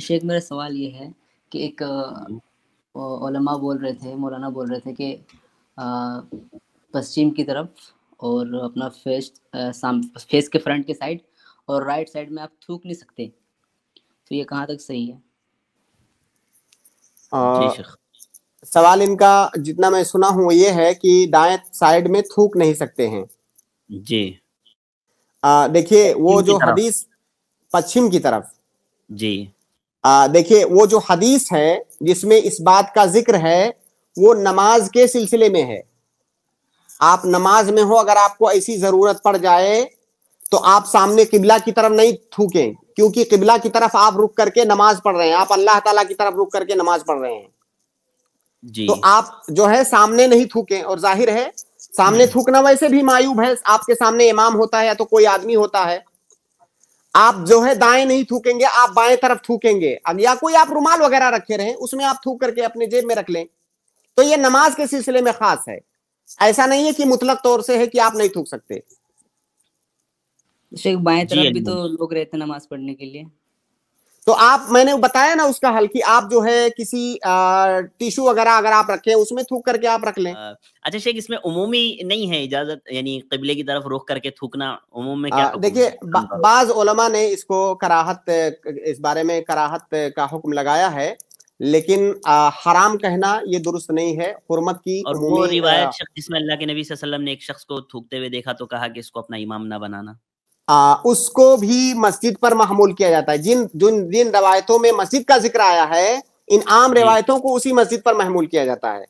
शेख मेरा सवाल ये है कि एक ओलमा बोल रहे थे मौलाना बोल रहे थे कि पश्चिम की तरफ़ और अपना फेस फेस के फ्रंट के साइड और राइट साइड में आप थूक नहीं सकते। तो ये कहाँ तक सही है? आ, सवाल इनका जितना मैं सुना हूँ ये है कि दाएँ साइड में थूक नहीं सकते हैं। जी। देखिए वो जो हदीस पश्चिम की तरफ़। जी। देखिए वो जो हदीस है जिसमें इस बात का ज़िक्र है वो नमाज़ के सिलसिले में है। आप नमाज़ में हो अगर आपको ऐसी ज़रूरत पड़ जाए तो आप सामने किबला की तरफ़ नहीं थूकें क्योंकि किबला की तरफ़ आप रुक करके नमाज़ पढ़ रहे हैं। आप अल्लाह ताला की तरफ़ रुक करके नमाज़ पढ़ रहे हैं। जी। तो आप जो है सामने नहीं थूकें और ज़ाहिर है सामने हम्म। थूकना वैसे भी मायूब है। आपके सामने इमाम होता है या तो कोई आदमी होता है आप जो है दाएँ नहीं थूकेंगे आप बाएँ तरफ़ थूकेंगे। अब या कोई आप रुमाल वगैरह रखे रहे उसमें आप थूक करके अपने जेब में रख लें। तो ये नमाज़ के सिलसिले में खास है। ऐसा नहीं है कि मुतलक तौर से है कि आप नहीं थूक सकते। शेख बाएँ तरफ़ भी तो लोग रहते नमाज़ पढ़ने के लिए। तो आप मैंने बताया ना उसका हल कि आप जो है किसी टिश्यू वगैरह अगर आप रखें उसमें थूक करके आप रख लें। अच्छा शेख इसमें उमूमी नहीं है इजाज़त यानी किबले की तरफ़ रुख करके थूकना उमूम में क्या देखिए बा, बाज ओलमा ने इसको कराहत इस बारे में कराहत का हुक्म लगाया है लेकिन आ, हराम कहना ये दुरुस्त नहीं है। हुरमत की और वो रिवायत जिसमें अल्लाह के नबी वसल्लम ने एक शख्स को थूकते हुए देखा तो कहा कि इसको अपना इमाम ना बनाना। आ, उसको भी मस्जिद पर महमूल किया जाता है। जिन जिन जिन रवायतों में मस्जिद का ज़िक्र आया है इन आम रिवायतों को उसी मस्जिद पर महमूल किया जाता है।